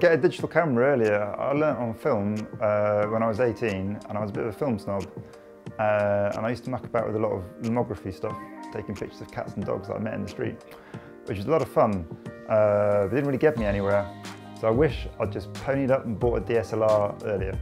Get a digital camera earlier. I learnt on film uh, when I was 18 and I was a bit of a film snob. Uh, and I used to muck about with a lot of lomography stuff, taking pictures of cats and dogs that I met in the street, which was a lot of fun. Uh, but didn't really get me anywhere. So I wish I'd just ponied up and bought a DSLR earlier.